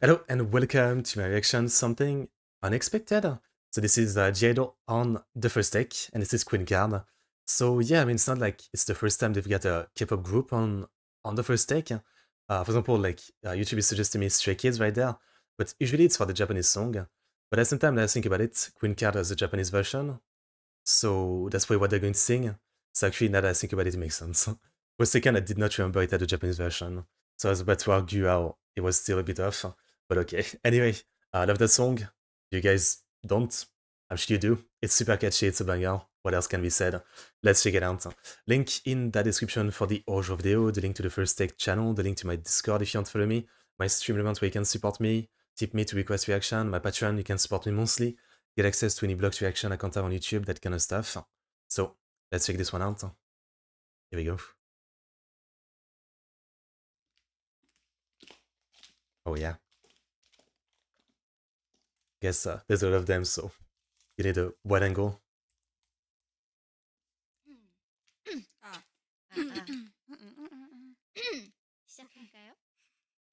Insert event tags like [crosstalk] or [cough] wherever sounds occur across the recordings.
Hello and welcome to my reaction. Something unexpected. So this is uh, (G)I-DLE on the first take, and this is Queencard. So yeah, I mean it's not like it's the first time they've got a K-pop group on on the first take. Uh, for example, like uh, YouTube is suggesting me Stray Kids right there, but usually it's for the Japanese song. But at the same time, I think about it, Queencard has a Japanese version, so that's probably what they're going to sing. So actually, now that I think about it, it makes sense. [laughs] For a second, I did not remember it had a Japanese version, so I was about to argue how it was still a bit off. But okay. [laughs] Anyway, I love that song. You guys don't? I'm sure you do. It's super catchy, it's a banger. What else can be said? Let's check it out. Link in the description for the Ojo video, the link to the First Take channel, the link to my Discord if you want to follow me, my stream element where you can support me, tip me to request reaction, my Patreon, you can support me monthly, get access to any blocked reaction I can't have on YouTube, that kind of stuff. So let's check this one out. Here we go. Oh yeah guess uh, there's a lot of them, so you need a wide angle.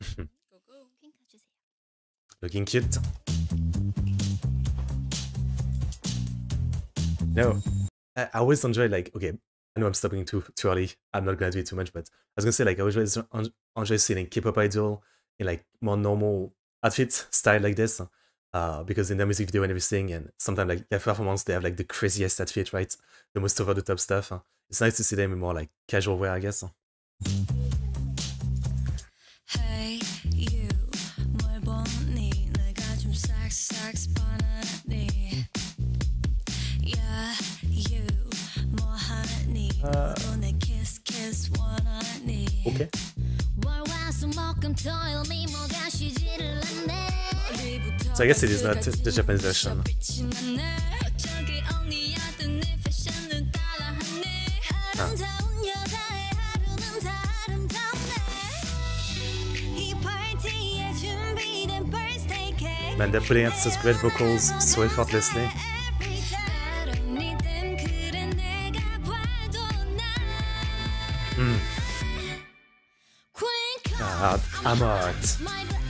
[coughs] Looking cute. No, I, I always enjoy like okay. I know I'm stopping too too early. I'm not gonna do it too much, but I was gonna say like I always enjoy seeing K-pop idol in like more normal outfit style like this uh, because in their music video and everything, and sometimes like their performance, they have like the craziest outfit, right? The most over the top stuff. It's nice to see them in more like casual wear, I guess. Hey, you, uh, okay. So I guess it is not the Japanese version. Huh. Man, they're putting out such great vocals so effortlessly. Mm. God, I'm out.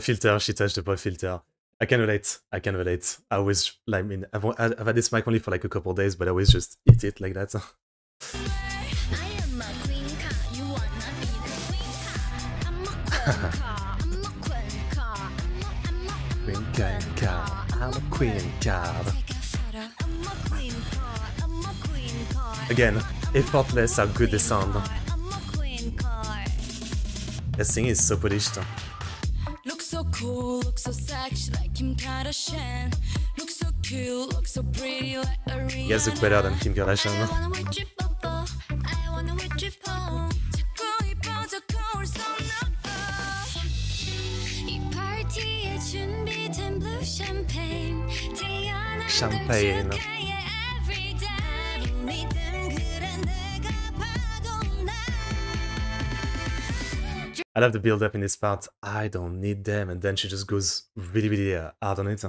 Filter, she touched the boy filter. I can relate. I can relate. I always, like, I mean, I've, I've had this mic only for like a couple days, but I always just eat it like that. queen car, I'm a queen. Again, effortless how good they sound. The thing is so polished. Cool, look so sexy like Kim Kardashian. Look so cute, look so pretty like Ariana. Look better than Kim Kardashian. Champagne. I love the build up in this part. I don't need them, and then she just goes really, really uh, hard on it.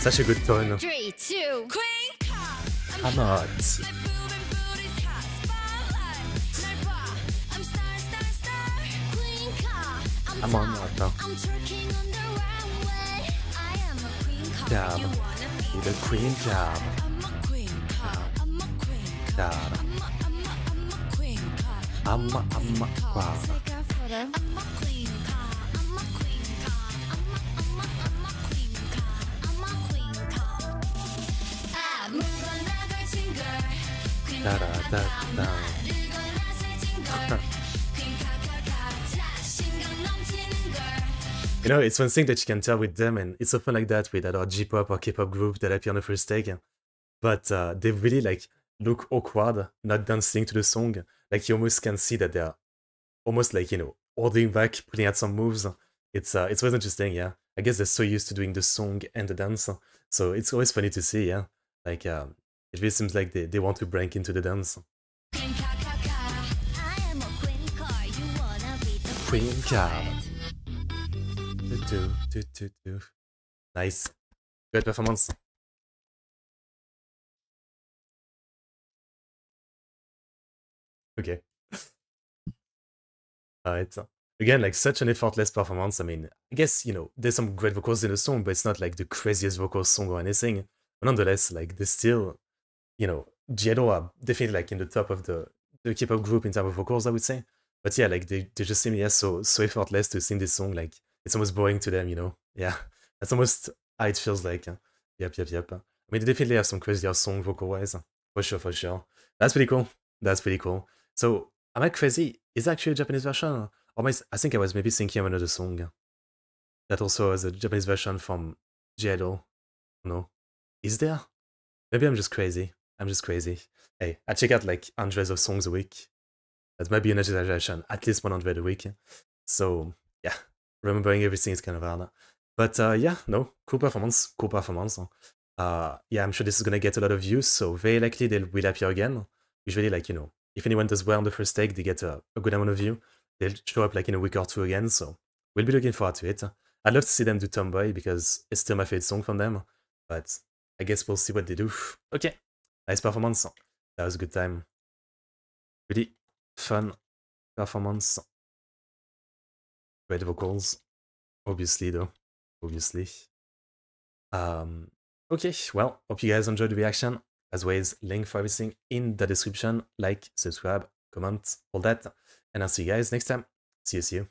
Such a good tone. Three, two, I'm not. I'm on that now. Damn the queen job. Job. Amma. You know, it's one thing that you can tell with them, and it's often like that with other J-pop or K-pop group that appear on the first take. But uh, they really like look awkward, not dancing to the song. Like you almost can see that they're almost like you know holding back, putting out some moves. It's uh, it's always interesting, yeah. I guess they're so used to doing the song and the dance, so it's always funny to see, yeah. Like um, it really seems like they, they want to break into the dance. Queen Card. Nice. Great performance. Okay. [laughs] Uh, Alright. Uh, again, like such an effortless performance. I mean, I guess, you know, there's some great vocals in the song, but it's not like the craziest vocal song or anything. But nonetheless, like they still, you know, (G)I-DLE are definitely like in the top of the, the K-pop group in terms of vocals, I would say. But yeah, like they, they just seem yeah so so effortless to sing this song. Like it's almost boring to them, you know. Yeah, that's almost how it feels like. Yep, yep, yep. I mean, they definitely have some crazier song vocal wise, for sure, for sure. That's pretty cool. That's pretty cool. So, am I crazy? Is actually a Japanese version? Or I think I was maybe thinking of another song that also has a Japanese version from (G)I-DLE. No, is there? Maybe I'm just crazy. I'm just crazy. Hey, I check out like hundreds of songs a week. That might be an exaggeration, at least 100 a week. So, yeah, remembering everything is kind of hard. But uh, yeah, no, cool performance, cool performance. Uh, yeah, I'm sure this is gonna get a lot of views, so very likely they will appear again. Usually, like, you know, if anyone does well on the first take, they get a, a good amount of view. They'll show up like in a week or two again, so we'll be looking forward to it. I'd love to see them do Tomboy because it's still my favorite song from them, but I guess we'll see what they do. Okay, nice performance. That was a good time. Really fun performance. Great vocals. Obviously, though. Obviously. Um, okay, well, hope you guys enjoyed the reaction. As always, link for everything in the description. Like, subscribe, comment, all that. And I'll see you guys next time. See you, see you.